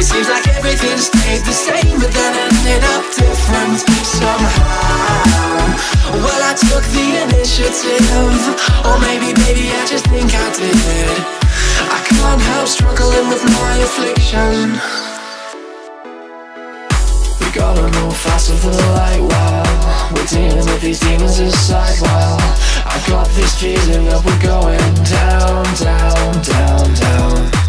It seems like everything stayed the same But then ended up different. Somehow. Well, I took the initiative. Or maybe, baby, I just think I did. I can't help struggling with my affliction. We gotta move faster than the light while We're dealing with these demons inside while I got this feeling that we're going down, down, down, down.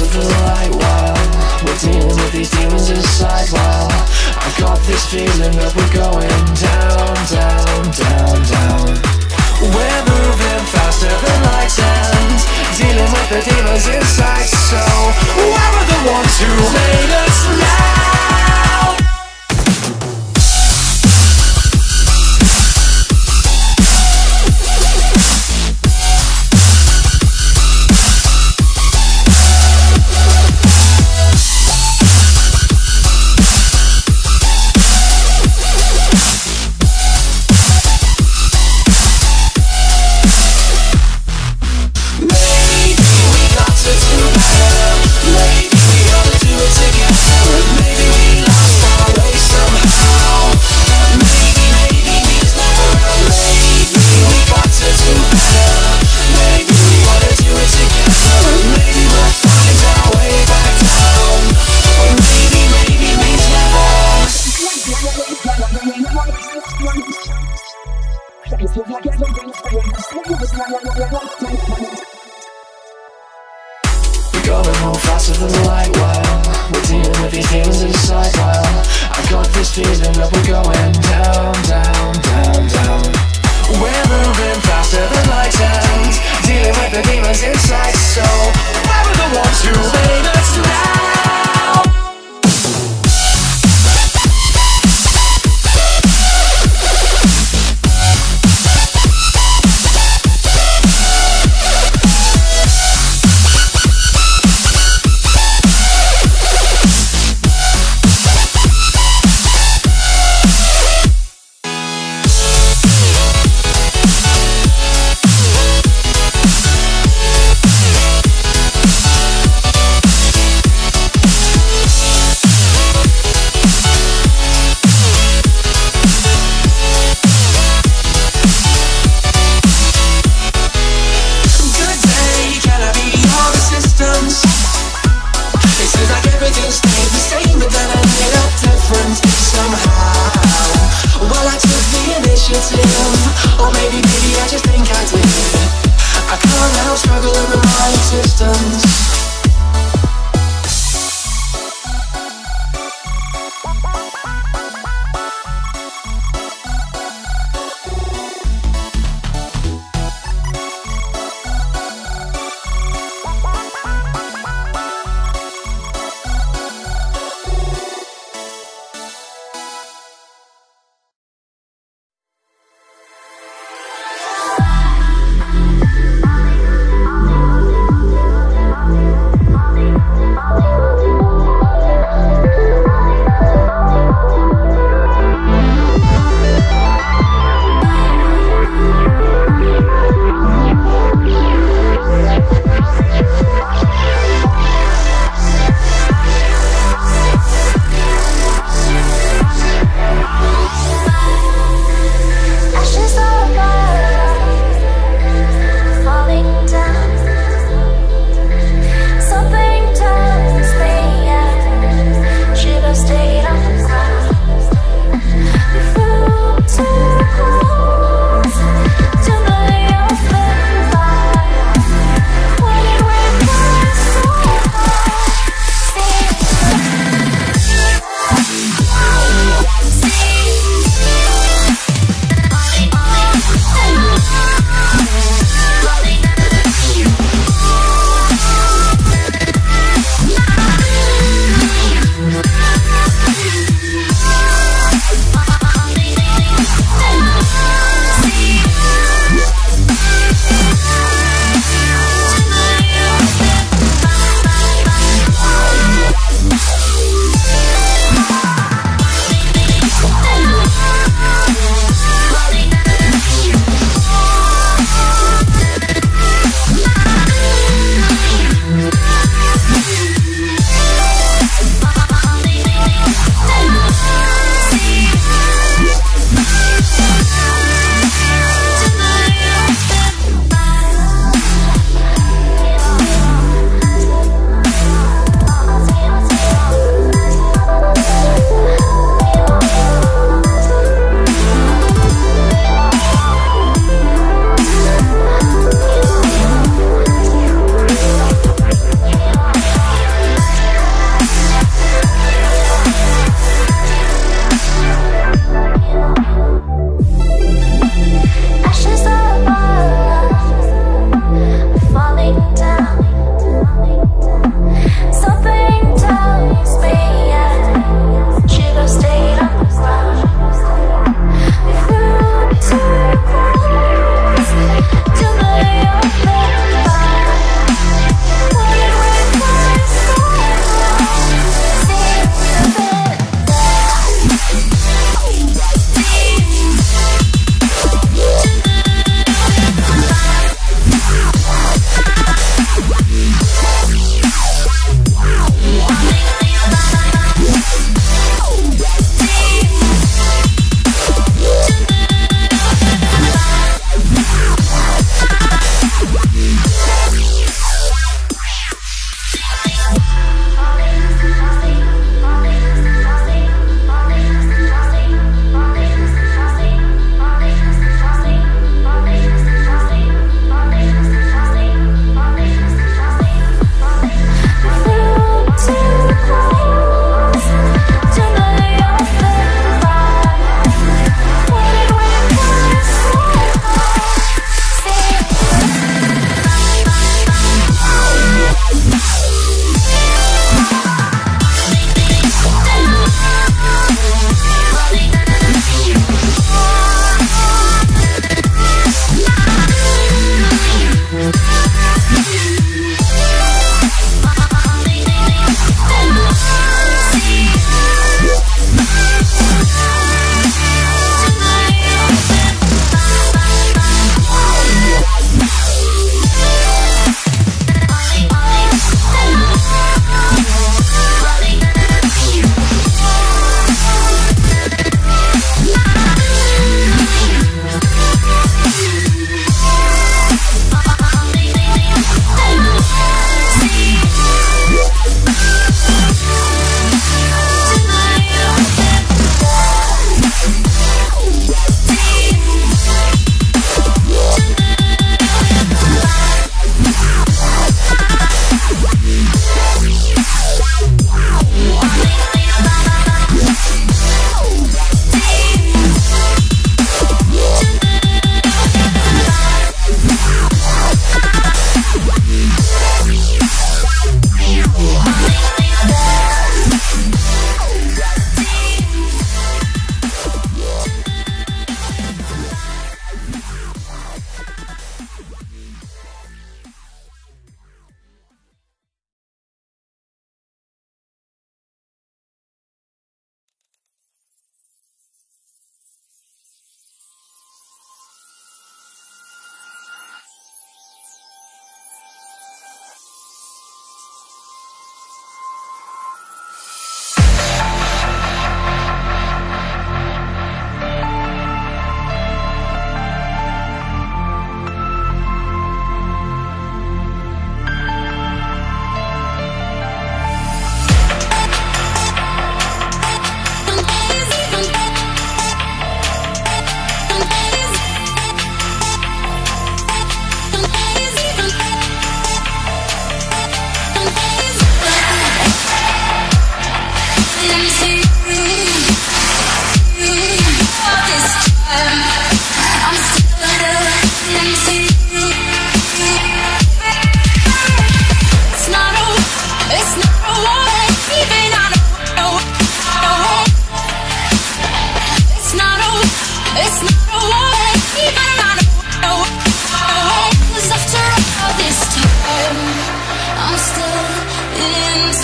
of the light while We're dealing with these demons inside while I've got this feeling that we're going down, down, down, down We're moving faster than light and Dealing with the demons inside So where are the ones who made us?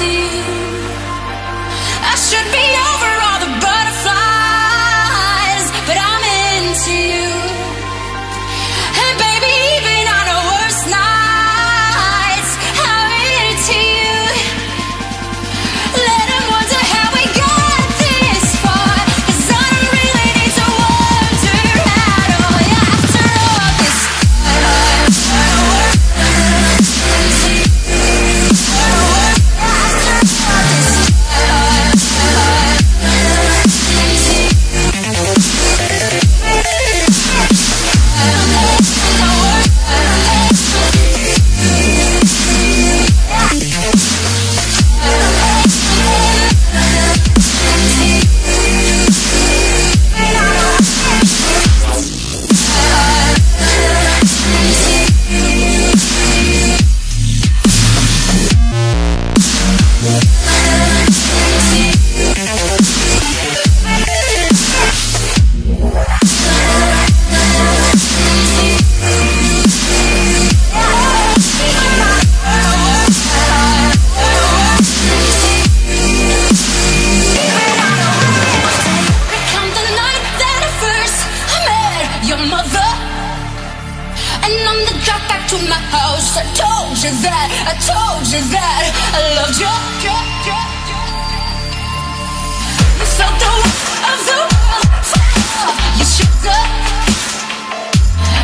you. I should be. your mother. And on the drive back to my house, I told you that, I told you that I loved you. You felt the weight of the world, you shook up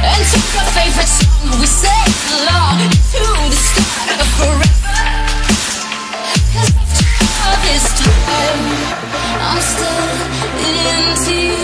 and took our favorite song. We sang along to the start of forever. Cause after all this time, I'm still in tears.